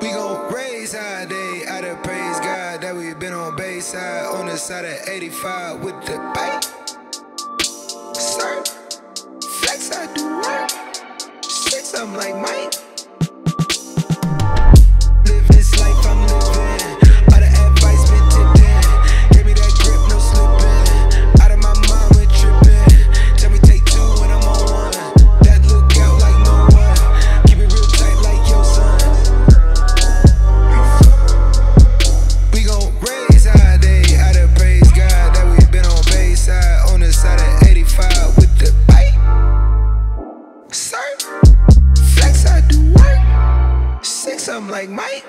We gon' raise high day out of praise God that we been on Bayside on the side of 85 with the bike. Surf, flex, I do work. Shit, I'm like Mike. something like Mike.